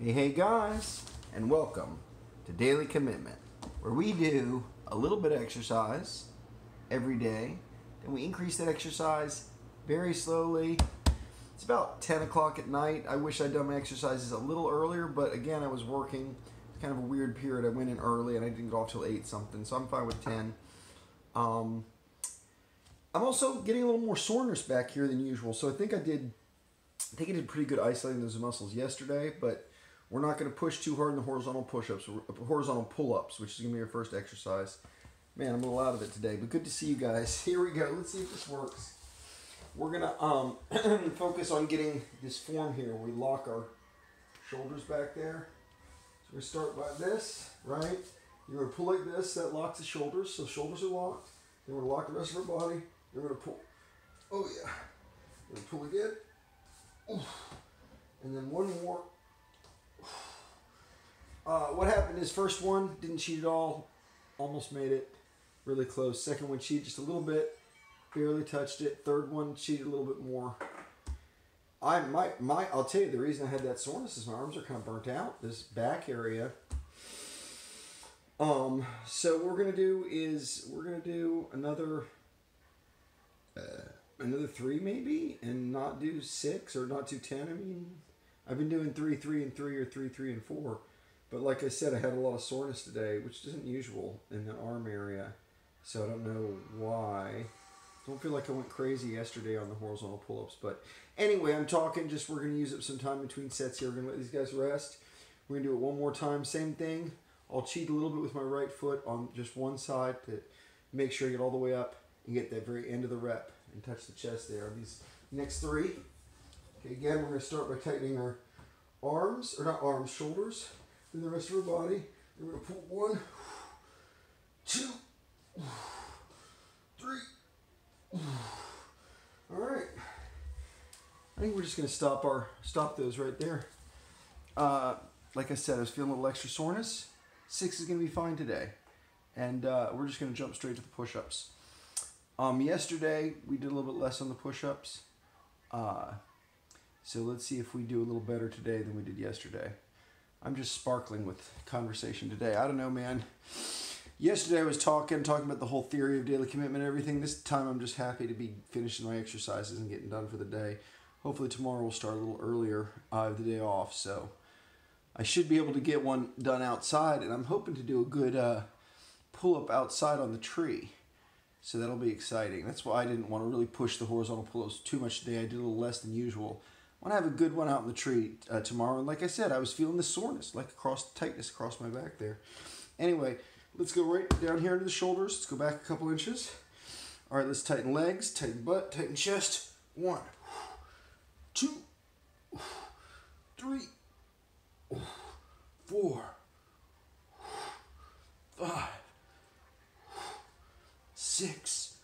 Hey, hey guys, and welcome to Daily Commitment, where we do a little bit of exercise every day, then we increase that exercise very slowly. It's about 10 o'clock at night. I wish I'd done my exercises a little earlier, but again, I was working. It's kind of a weird period. I went in early and I didn't get off till 8 something, so I'm fine with 10. Um, I'm also getting a little more soreness back here than usual, so I think I did. I think I did pretty good isolating those muscles yesterday, but we're not going to push too hard in the horizontal push-ups, horizontal pull-ups, which is going to be our first exercise. Man, I'm a little out of it today, but good to see you guys. Here we go. Let's see if this works. We're going to um, focus on getting this form here. We lock our shoulders back there. So we start by this, right? You're going to pull like this. That locks the shoulders, so shoulders are locked. Then we're going to lock the rest of our body. We're going to pull. Oh, yeah. We're going to pull again. Oof. And then one more. Uh, what happened is first one didn't cheat at all, almost made it really close. Second one cheated just a little bit, barely touched it. Third one cheated a little bit more. I my my I'll tell you the reason I had that soreness is my arms are kind of burnt out. This back area. Um, so what we're gonna do is we're gonna do another uh, another three maybe, and not do six or not do ten. I mean, I've been doing three, three, and three, or three, three, and four. But like I said, I had a lot of soreness today, which isn't usual in the arm area. So I don't know why. Don't feel like I went crazy yesterday on the horizontal pull-ups. But anyway, I'm talking just we're going to use up some time between sets here. We're going to let these guys rest. We're going to do it one more time. Same thing. I'll cheat a little bit with my right foot on just one side to make sure I get all the way up and get that very end of the rep and touch the chest there. These next three. Okay, again, we're going to start by tightening our arms, or not arms, shoulders and the rest of our body. And we're going to pull one, two, three. All right. I think we're just going to stop our stop those right there. Uh, like I said, I was feeling a little extra soreness. Six is going to be fine today. And uh, we're just going to jump straight to the push-ups. Um, yesterday, we did a little bit less on the push-ups. Uh, so let's see if we do a little better today than we did yesterday. I'm just sparkling with conversation today. I don't know, man. Yesterday I was talking, talking about the whole theory of daily commitment and everything. This time I'm just happy to be finishing my exercises and getting done for the day. Hopefully tomorrow we'll start a little earlier. I have the day off, so I should be able to get one done outside, and I'm hoping to do a good uh, pull up outside on the tree. So that'll be exciting. That's why I didn't want to really push the horizontal pull ups too much today. I did a little less than usual want to have a good one out in the tree uh, tomorrow. And like I said, I was feeling the soreness, like across tightness across my back there. Anyway, let's go right down here into the shoulders. Let's go back a couple inches. All right, let's tighten legs, tighten butt, tighten chest. One, two, three, four, five, six,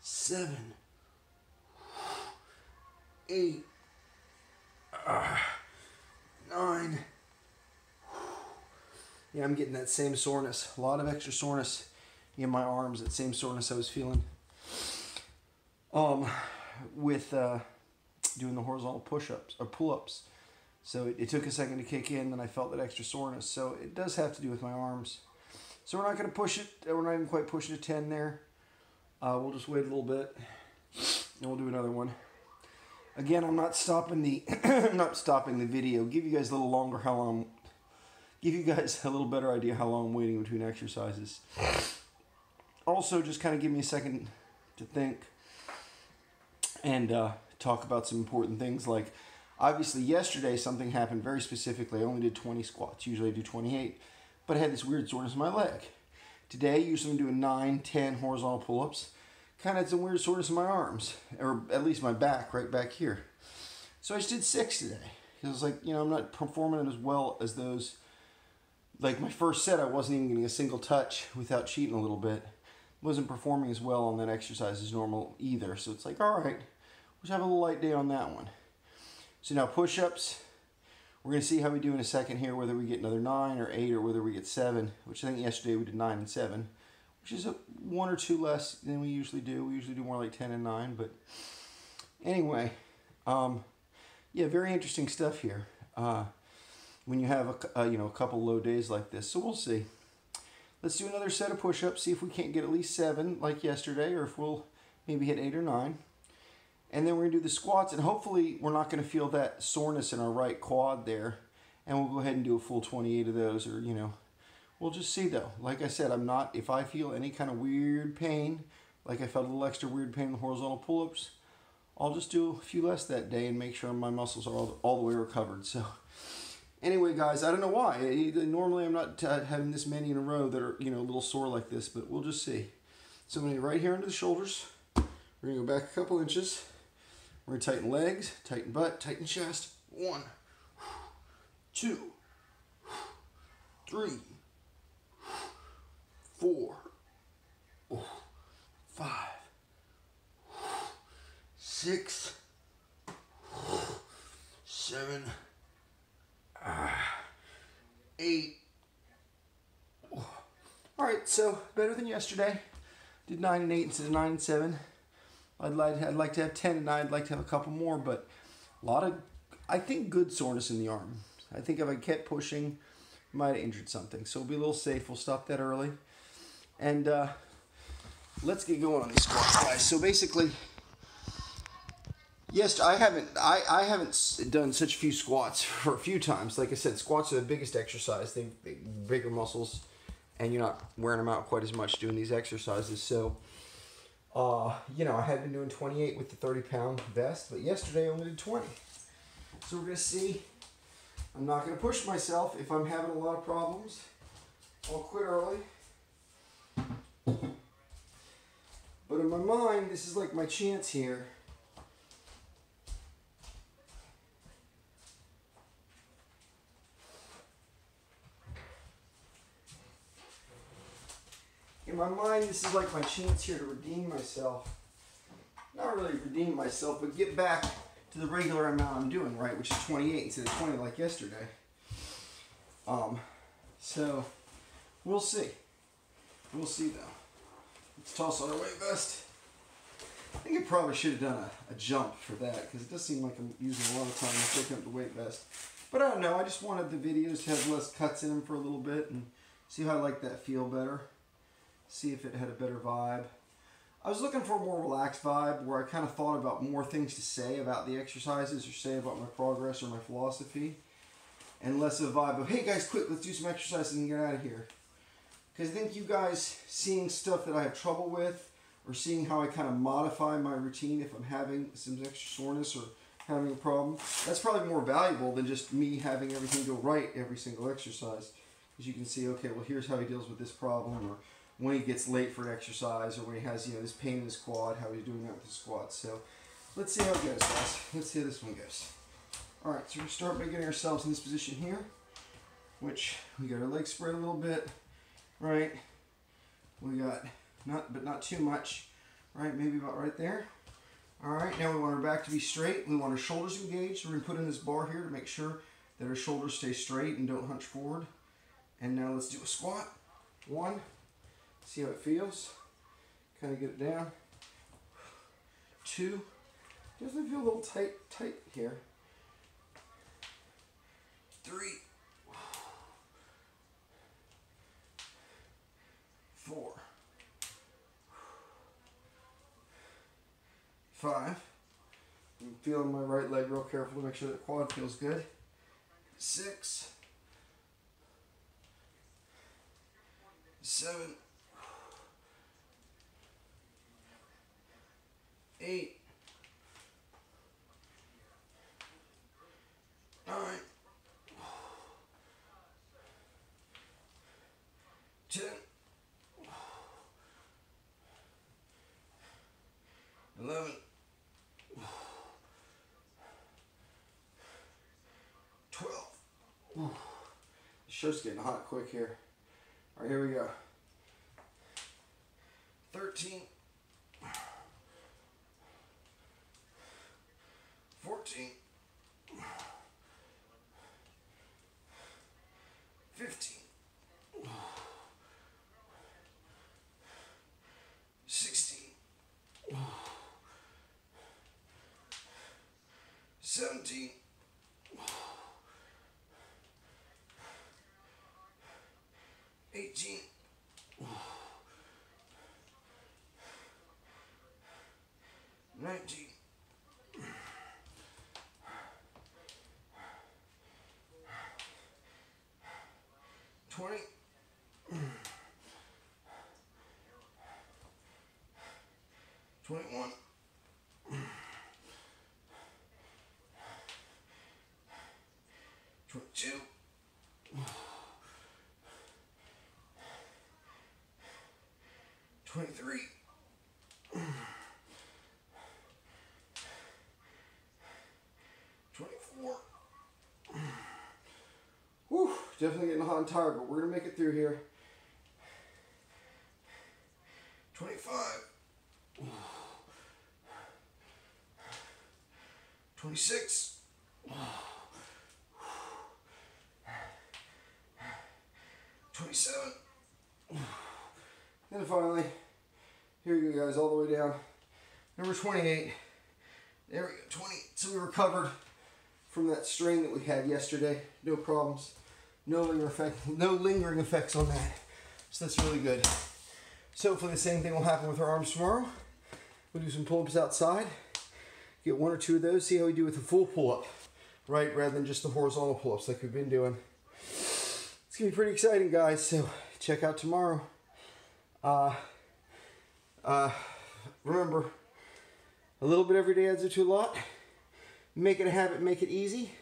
seven eight, uh, nine. Yeah, I'm getting that same soreness. A lot of extra soreness in my arms. That same soreness I was feeling. Um, with uh, doing the horizontal push-ups or pull-ups. So it, it, took a second to kick in, and I felt that extra soreness. So it does have to do with my arms. So we're not going to push it. We're not even quite pushing to 10 there. Uh, we'll just wait a little bit, and we'll do another one. Again, I'm not stopping the I'm not stopping the video. Give you guys a little longer how long. Give you guys a little better idea how long I'm waiting between exercises. Also, just kind of give me a second to think and uh, talk about some important things. Like, obviously, yesterday something happened very specifically. I only did 20 squats. Usually I do 28, but I had this weird soreness in my leg. Today, usually I'm doing 9, 10 horizontal pull ups kind of had some weird soreness in my arms, or at least my back, right back here. So I just did six today. Because I was like, you know, I'm not performing as well as those. Like my first set, I wasn't even getting a single touch without cheating a little bit. Wasn't performing as well on that exercise as normal either. So it's like, all right, let's have a little light day on that one. So now push ups. We're going to see how we do in a second here, whether we get another nine or eight or whether we get seven, which I think yesterday we did nine and seven which is a one or two less than we usually do. We usually do more like 10 and 9, but anyway, um, yeah, very interesting stuff here. uh, when you have a, uh, you know a couple low days like this. So we'll see. Let's do another set of push-ups. See if we can't get at least seven like yesterday, or if we'll maybe hit eight or nine. And then we're gonna do the squats, and hopefully we're not gonna feel that soreness in our right quad there. And we'll go ahead and do a full 28 of those, or you know, we'll just see though. Like I said, I'm not. If I feel any kind of weird pain, like I felt a little extra weird pain in the horizontal pull-ups, I'll just do a few less that day and make sure my muscles are all, all the way recovered. So anyway, guys, I don't know why. Normally I'm not uh, having this many in a row that are, you know, a little sore like this, but we'll just see. So I'm to right here under the shoulders. We're to go back a couple inches. We're to tighten legs, tighten butt, tighten chest. One, two, three, four, five, six, seven, eight. All right, so better than yesterday. Did nine and eight instead of nine and seven. I'd like I'd like to have ten and I'd like to have a couple more, but a lot of I think good soreness in the arm. I think if I kept pushing, might have injured something. So we'll be a little safe. We'll stop that early, and uh, let's get going on these squats, guys. So basically. Yes, I haven't. I, I haven't done such few squats for a few times. Like I said, squats are the biggest exercise. They, they bigger muscles, and you're not wearing them out quite as much doing these exercises. So, uh, you know, I had been doing 28 with the 30 pound vest, but yesterday I only did 20. So we're gonna see. I'm not gonna push myself if I'm having a lot of problems. I'll quit early. In my mind, this is like my chance here in my mind, this is like my chance here to redeem myself. Not really redeem myself, but get back to the regular amount I'm doing, right? Which is 28 instead of 20 like yesterday. Um, so, we'll see. We'll see though. Toss on our weight vest. I think I probably should have done a, a jump for that because it does seem like I'm using a lot of time to picking up the weight vest. But I don't know, I just wanted the videos to have less cuts in them for a little bit and see how I like that feel better see if it had a better vibe. I was looking for a more relaxed vibe where I kind of thought about more things to say about the exercises or say about my progress or my philosophy and less of a vibe of, hey guys, quick, let's do some exercises and get out of here. Because I think you guys seeing stuff that I have trouble with or seeing how I kind of modify my routine if I'm having some extra soreness or having a problem, that's probably more valuable than just me having everything go right every single exercise. Because you can see, okay, well, here's how he deals with this problem or when he gets late for an exercise or when he has you know this pain in his quad, how he's doing that with the squat. So let's see how it goes, guys. Let's see how this one goes. All right, so we're start by getting ourselves in this position here, which we got our legs spread a little bit, right? We got not, but not too much, right? Maybe about right there. All right, now we want our back to be straight. We want our shoulders engaged. We're gonna put in this bar here to make sure that our shoulders stay straight and don't hunch forward. And now let's do a squat. One, See how it feels? Kind of get it down. Two. Doesn't feel a little tight, tight here. Three. Four. Five. I'm feeling my right leg real careful to make sure that quad feels good. Six. Seven. eight, nine, ten, shirt's getting hot quick here. All right, here we go. Thirteen. 14, 15, 16, 17, might two. Twenty-three. Whew, definitely getting hot and tired, but we're gonna make it through here. 26. Twenty-seven. And finally, here you go guys, all the way down. Number 28. There we go, 20. So we recovered from that strain that we had yesterday. No problems. No lingering effect, no lingering effects on that. So that's really good. So hopefully the same thing will happen with our arms tomorrow. We'll do some pull-ups outside. Get one or two of those, see how we do with a full pull-up, right? Rather than just the horizontal pull-ups like we've been doing. It's gonna be pretty exciting, guys. So check out tomorrow. Uh, uh, remember, a little bit every day adds up to a lot. Make it a habit, make it easy.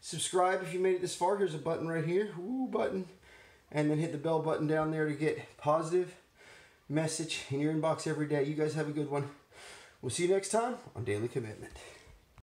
Subscribe if you made it this far. Here's a button right here, Ooh, button. And then hit the bell button down there to get positive message in your inbox every day. You guys have a good one. We'll see you next time on Daily Commitment.